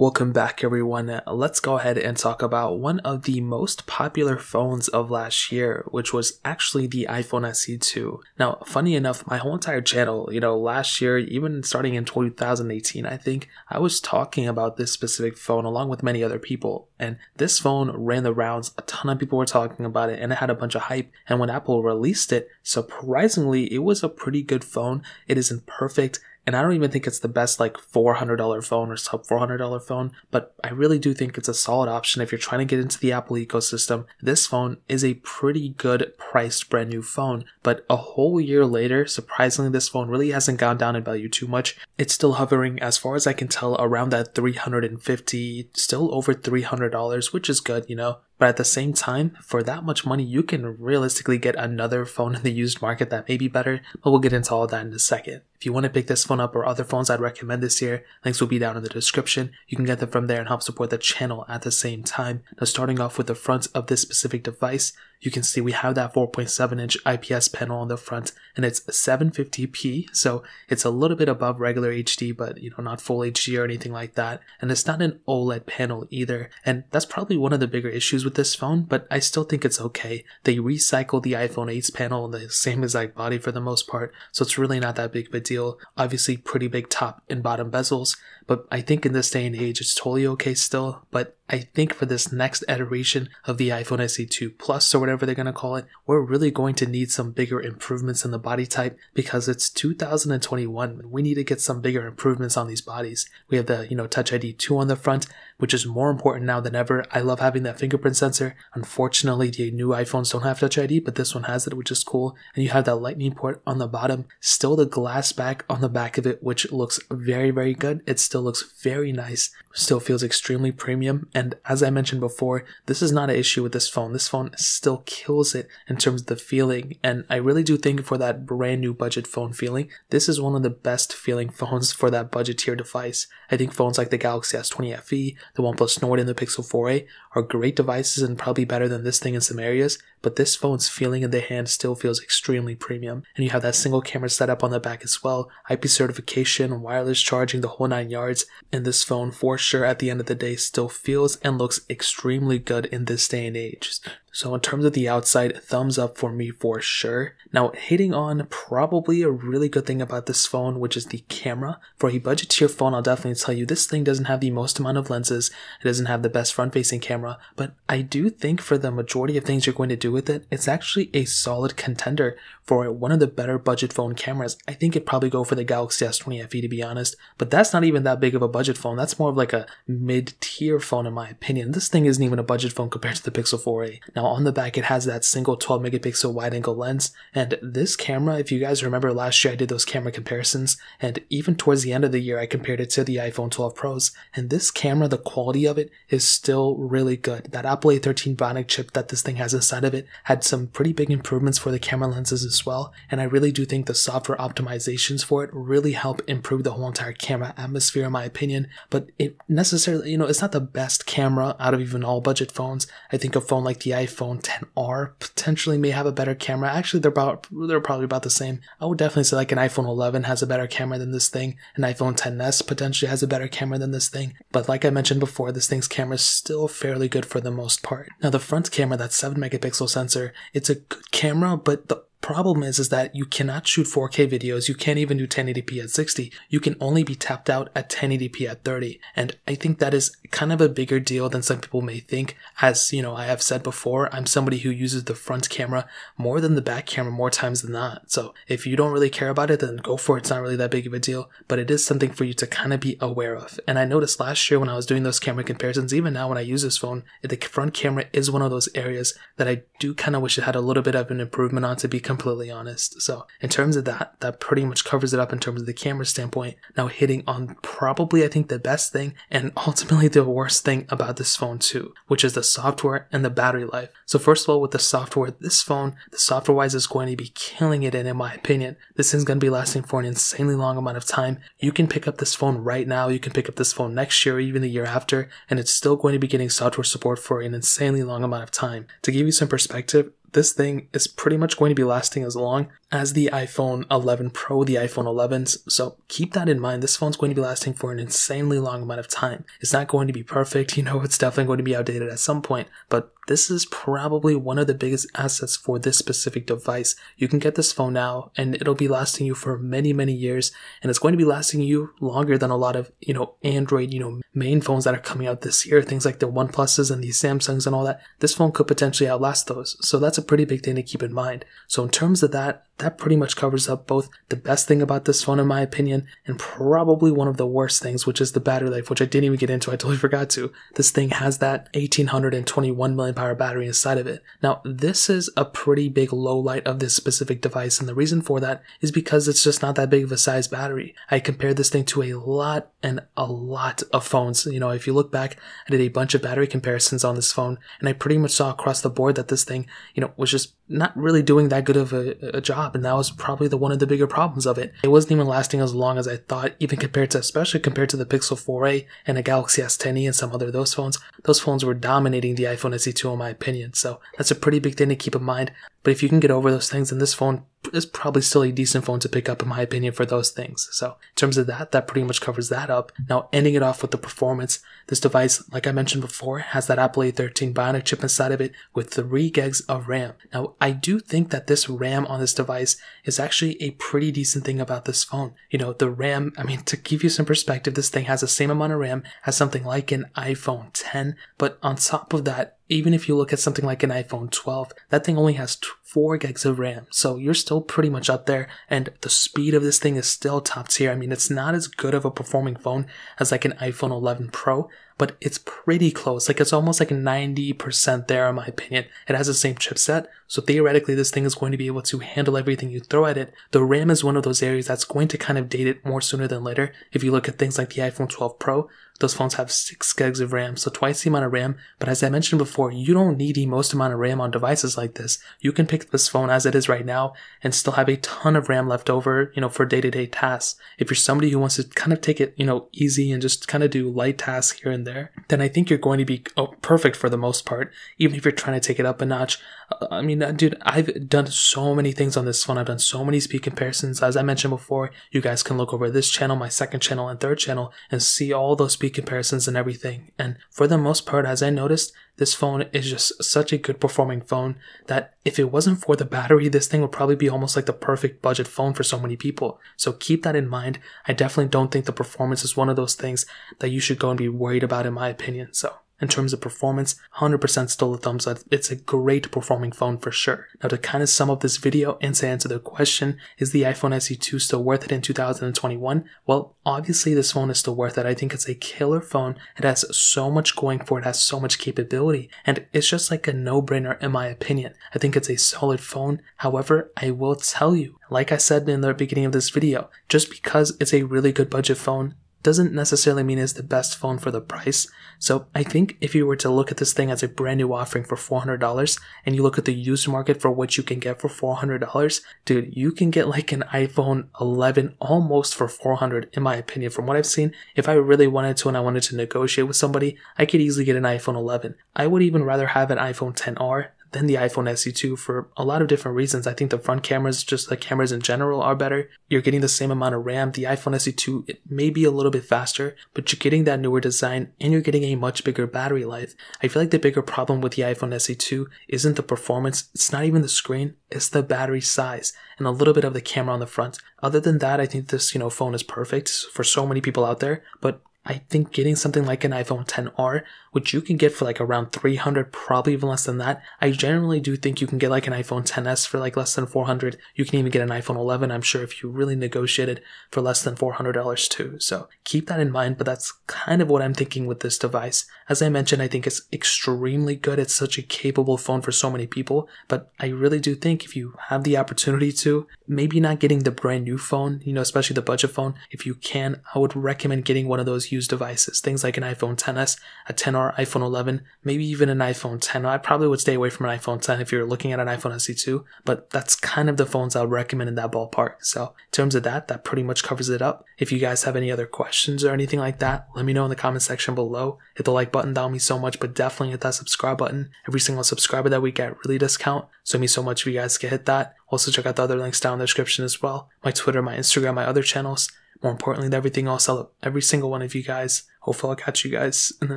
Welcome back, everyone. Let's go ahead and talk about one of the most popular phones of last year, which was actually the iPhone SE2. Now, funny enough, my whole entire channel, you know, last year, even starting in 2018, I think, I was talking about this specific phone along with many other people. And this phone ran the rounds, a ton of people were talking about it, and it had a bunch of hype. And when Apple released it, surprisingly, it was a pretty good phone. It isn't perfect and I don't even think it's the best like $400 phone or sub $400 phone, but I really do think it's a solid option if you're trying to get into the Apple ecosystem. This phone is a pretty good priced brand new phone, but a whole year later, surprisingly, this phone really hasn't gone down in value too much. It's still hovering, as far as I can tell, around that 350, still over $300, which is good, you know. But at the same time, for that much money, you can realistically get another phone in the used market that may be better, but we'll get into all that in a second. If you want to pick this phone up or other phones I'd recommend this year, links will be down in the description. You can get them from there and help support the channel at the same time. Now starting off with the front of this specific device, you can see we have that 4.7 inch IPS panel on the front and it's 750p so it's a little bit above regular HD but you know not full HD or anything like that. And it's not an OLED panel either and that's probably one of the bigger issues with this phone but I still think it's okay. They recycled the iPhone 8's panel the same exact body for the most part so it's really not that big of a deal. Obviously pretty big top and bottom bezels but I think in this day and age it's totally okay still but I think for this next iteration of the iPhone SE2 Plus or whatever they're going to call it, we're really going to need some bigger improvements in the body type because it's 2021 and we need to get some bigger improvements on these bodies. We have the, you know, Touch ID 2 on the front, which is more important now than ever. I love having that fingerprint sensor. Unfortunately, the new iPhones don't have Touch ID, but this one has it, which is cool. And you have that lightning port on the bottom, still the glass back on the back of it, which looks very, very good. It still looks very nice, still feels extremely premium as I mentioned before, this is not an issue with this phone. This phone still kills it in terms of the feeling. And I really do think for that brand new budget phone feeling, this is one of the best feeling phones for that budget tier device. I think phones like the Galaxy S20 FE, the OnePlus Nord, and the Pixel 4a are great devices and probably better than this thing in some areas, but this phone's feeling in the hand still feels extremely premium. And you have that single camera setup on the back as well, IP certification, wireless charging, the whole nine yards. And this phone, for sure, at the end of the day, still feels and looks extremely good in this day and age. So in terms of the outside, thumbs up for me for sure. Now hitting on probably a really good thing about this phone, which is the camera. For a budget tier phone, I'll definitely tell you this thing doesn't have the most amount of lenses. It doesn't have the best front facing camera, but I do think for the majority of things you're going to do with it, it's actually a solid contender for one of the better budget phone cameras. I think it'd probably go for the Galaxy S20 FE to be honest, but that's not even that big of a budget phone. That's more of like a mid tier phone in my opinion. This thing isn't even a budget phone compared to the Pixel 4a. Now on the back, it has that single 12 megapixel wide angle lens. And this camera, if you guys remember last year, I did those camera comparisons. And even towards the end of the year, I compared it to the iPhone 12 Pros. And this camera, the quality of it is still really good. That Apple A13 Bionic chip that this thing has inside of it had some pretty big improvements for the camera lenses as well. And I really do think the software optimizations for it really help improve the whole entire camera atmosphere, in my opinion. But it necessarily, you know, it's not the best camera out of even all budget phones. I think a phone like the iPhone 10R potentially may have a better camera. Actually, they're about they're probably about the same. I would definitely say like an iPhone 11 has a better camera than this thing. An iPhone 10s potentially has a better camera than this thing. But like I mentioned before, this thing's camera is still fairly good for the most part. Now the front camera, that 7 megapixel sensor, it's a good camera, but the problem is is that you cannot shoot 4K videos. You can't even do 1080p at 60. You can only be tapped out at 1080p at 30. And I think that is kind of a bigger deal than some people may think. As you know, I have said before, I'm somebody who uses the front camera more than the back camera more times than not. So if you don't really care about it, then go for it. It's not really that big of a deal, but it is something for you to kind of be aware of. And I noticed last year when I was doing those camera comparisons, even now when I use this phone, the front camera is one of those areas that I do kind of wish it had a little bit of an improvement on to be completely honest. So in terms of that, that pretty much covers it up in terms of the camera standpoint. Now hitting on probably I think the best thing and ultimately the worst thing about this phone too, which is the software and the battery life. So first of all, with the software, this phone, the software wise is going to be killing it in, in my opinion. This thing's going to be lasting for an insanely long amount of time. You can pick up this phone right now. You can pick up this phone next year or even the year after, and it's still going to be getting software support for an insanely long amount of time. To give you some perspective, this thing is pretty much going to be lasting as long as the iPhone 11 Pro, the iPhone 11s. So keep that in mind. This phone's going to be lasting for an insanely long amount of time. It's not going to be perfect. You know, it's definitely going to be outdated at some point, but this is probably one of the biggest assets for this specific device. You can get this phone now and it'll be lasting you for many, many years. And it's going to be lasting you longer than a lot of, you know, Android, you know, main phones that are coming out this year. Things like the OnePluses and the Samsungs and all that. This phone could potentially outlast those. So that's a pretty big thing to keep in mind. So in terms of that, that pretty much covers up both the best thing about this phone in my opinion and probably one of the worst things which is the battery life which i didn't even get into. I totally forgot to. This thing has that 1821 milliamp hour battery inside of it. Now this is a pretty big low light of this specific device and the reason for that is because it's just not that big of a size battery. I compared this thing to a lot and a lot of phones. You know if you look back i did a bunch of battery comparisons on this phone and i pretty much saw across the board that this thing you know was just not really doing that good of a, a job and that was probably the one of the bigger problems of it. It wasn't even lasting as long as I thought, even compared to, especially compared to the Pixel 4a and a Galaxy S10e and some other of those phones. Those phones were dominating the iPhone SE2 in my opinion, so that's a pretty big thing to keep in mind. But if you can get over those things, then this phone is probably still a decent phone to pick up, in my opinion, for those things. So, in terms of that, that pretty much covers that up. Now, ending it off with the performance, this device, like I mentioned before, has that Apple A13 Bionic chip inside of it with 3 gigs of RAM. Now, I do think that this RAM on this device is actually a pretty decent thing about this phone. You know, the RAM, I mean, to give you some perspective, this thing has the same amount of RAM as something like an iPhone 10, but on top of that, even if you look at something like an iPhone 12, that thing only has 4 gigs of RAM. So you're still pretty much up there, and the speed of this thing is still top tier. I mean, it's not as good of a performing phone as like an iPhone 11 Pro, but it's pretty close. Like it's almost like 90% there, in my opinion. It has the same chipset, so theoretically, this thing is going to be able to handle everything you throw at it. The RAM is one of those areas that's going to kind of date it more sooner than later. If you look at things like the iPhone 12 Pro, those phones have 6 gigs of RAM, so twice the amount of RAM. But as I mentioned before, you don't need the most amount of RAM on devices like this. You can pick this phone as it is right now and still have a ton of RAM left over, you know, for day to day tasks. If you're somebody who wants to kind of take it, you know, easy and just kind of do light tasks here and there, then I think you're going to be oh, perfect for the most part, even if you're trying to take it up a notch. Uh, I mean, uh, dude, I've done so many things on this phone. I've done so many speed comparisons. As I mentioned before, you guys can look over this channel, my second channel, and third channel and see all those speed comparisons and everything. And for the most part, as I noticed, this phone is just such a good performing phone that if it wasn't for the battery, this thing would probably be almost like the perfect budget phone for so many people. So keep that in mind. I definitely don't think the performance is one of those things that you should go and be worried about, in my opinion. So in terms of performance, 100% still a thumbs up. It's a great performing phone for sure. Now to kind of sum up this video and to answer the question, is the iPhone SE2 still worth it in 2021? Well, obviously this phone is still worth it. I think it's a killer phone. It has so much going for it, has so much capability, and it's just like a no-brainer in my opinion. I think it's a solid phone. However, I will tell you, like I said in the beginning of this video, just because it's a really good budget phone doesn't necessarily mean it's the best phone for the price. So I think if you were to look at this thing as a brand new offering for $400 and you look at the used market for what you can get for $400, dude, you can get like an iPhone 11 almost for 400 in my opinion. From what I've seen, if I really wanted to and I wanted to negotiate with somebody, I could easily get an iPhone 11. I would even rather have an iPhone 10R than the iPhone SE2 for a lot of different reasons. I think the front cameras, just the cameras in general, are better. You're getting the same amount of RAM. The iPhone SE2 it may be a little bit faster, but you're getting that newer design and you're getting a much bigger battery life. I feel like the bigger problem with the iPhone SE2 isn't the performance, it's not even the screen, it's the battery size and a little bit of the camera on the front. Other than that, I think this, you know, phone is perfect for so many people out there, but I think getting something like an iPhone 10R, which you can get for like around 300, probably even less than that. I generally do think you can get like an iPhone 10s for like less than 400. You can even get an iPhone 11, I'm sure, if you really negotiated for less than $400 too. So keep that in mind, but that's kind of what I'm thinking with this device. As I mentioned, I think it's extremely good. It's such a capable phone for so many people, but I really do think if you have the opportunity to, maybe not getting the brand new phone, you know, especially the budget phone, if you can, I would recommend getting one of those used devices, things like an iPhone 10s, a 10 iPhone 11, maybe even an iPhone 10. I probably would stay away from an iPhone 10 if you're looking at an iPhone SE2, but that's kind of the phones I would recommend in that ballpark. So, in terms of that, that pretty much covers it up. If you guys have any other questions or anything like that, let me know in the comment section below. Hit the like button, that would mean so much, but definitely hit that subscribe button. Every single subscriber that we get really does count, so it means so much if you guys can hit that. Also, check out the other links down in the description as well my Twitter, my Instagram, my other channels. More importantly, than everything else, I love every single one of you guys. Hopefully, I'll catch you guys in the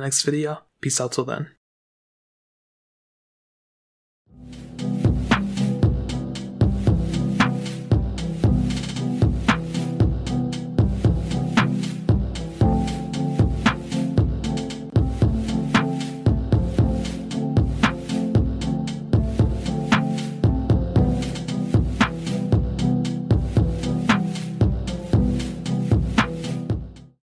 next video. Peace out till then.